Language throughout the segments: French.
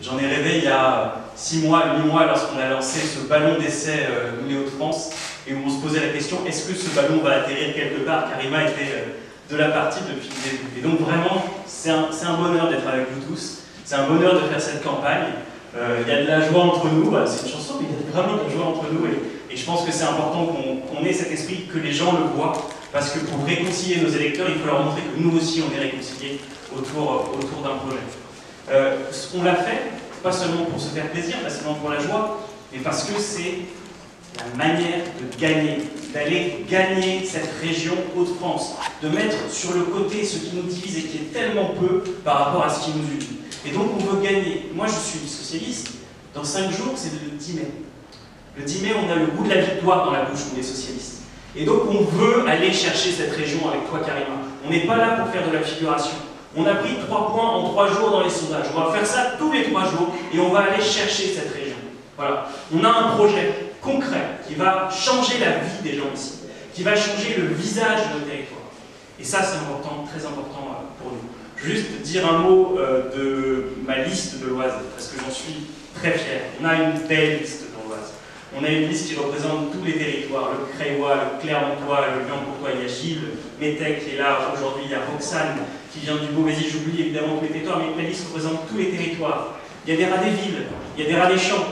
J'en ai rêvé il y a six mois, huit mois, lorsqu'on a lancé ce ballon d'essai euh, nous les Hauts-de-France, et où on se posait la question est-ce que ce ballon va atterrir quelque part? Karima était euh, de la partie depuis le début. Et donc vraiment, c'est un, bonheur d'être avec vous tous, c'est un bonheur de faire cette campagne. Euh, il y a de la joie entre nous, c'est une chanson, mais il y a vraiment de la joie entre nous, et, je pense que c'est important qu'on ait cet esprit, que les gens le voient, parce que pour réconcilier nos électeurs, il faut leur montrer que nous aussi on est réconciliés autour d'un projet. Euh, on l'a fait, pas seulement pour se faire plaisir, pas seulement pour la joie, mais parce que c'est la manière de gagner, d'aller gagner cette région Hauts-de-France, de mettre sur le côté ce qui nous divise et qui est tellement peu par rapport à ce qui nous unit. Et donc on veut gagner. Moi je suis socialiste, dans cinq jours c'est le 10 mai. Le 10 mai on a le goût de la victoire dans la bouche, nous les socialistes. Et donc on veut aller chercher cette région avec toi Karima. On n'est pas là pour faire de la figuration. On a pris trois points en trois jours dans les sondages. On va faire ça tous les trois jours et on va aller chercher cette région. Voilà. On a un projet concret qui va changer la vie des gens ici, qui va changer le visage de nos territoires. Et ça, c'est important, très important euh, pour nous. Juste dire un mot euh, de ma liste de l'Oise, parce que j'en suis très fier. On a une belle liste. On a une liste qui représente tous les territoires, le Crayois, le Clermontois, le Lyon-Courtois, il y a Gilles Métec qui est là aujourd'hui, il y a Roxane qui vient du Beauvaisis, j'oublie évidemment tous les territoires, mais la liste représente tous les territoires. Il y a des rats des villes, il y a des rats des champs,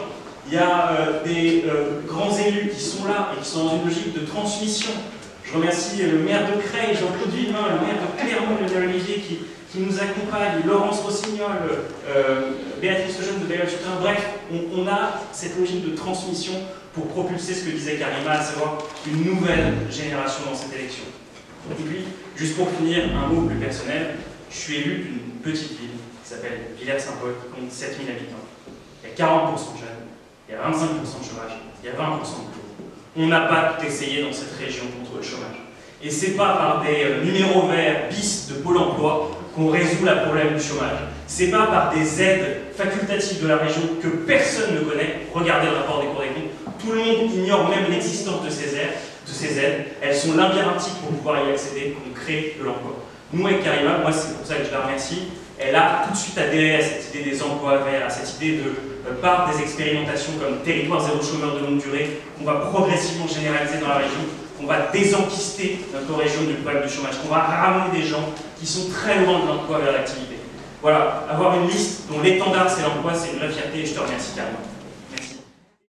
il y a euh, des euh, grands élus qui sont là et qui sont dans une logique de transmission. Je remercie le maire de Creil, Jean-Claude Villemain, le maire Olivier, qui, nous accompagne, Laurence Rossignol, euh, Béatrice Lejeune de Belle Bref, on, on, a cette logique de transmission pour propulser ce que disait Karima, à savoir une nouvelle génération dans cette élection. Et puis, juste pour finir, un mot plus personnel, je suis élu d'une petite ville qui s'appelle Villers-Saint-Paul, qui compte 7000 habitants. Il y a 40% de jeunes, il y a 25% de chômage, il y a 20% de pauvres. On n'a pas tout essayé dans cette région contre le chômage. Et c'est pas par des euh, numéros verts bis de Pôle emploi qu'on résout le problème du chômage. C'est pas par des aides facultatives de la région que personne ne connaît. Regardez le rapport des cours des comptes. Tout le monde ignore même l'existence de ces aides. Elles sont labyrinthiques pour pouvoir y accéder, pour créer de l'emploi. Nous, avec Karima, moi c'est pour ça que je la remercie, elle a tout de suite adhéré à cette idée des emplois verts, à cette idée de, euh, par des expérimentations comme territoire zéro chômeur de longue durée, qu'on va progressivement généraliser dans la région, qu'on va désenquister notre région du problème du chômage, qu'on va ramener des gens qui sont très loin de l'emploi vers l'activité. Voilà, avoir une liste dont l'étendard c'est l'emploi, c'est une vraie fierté et je te remercie Karima.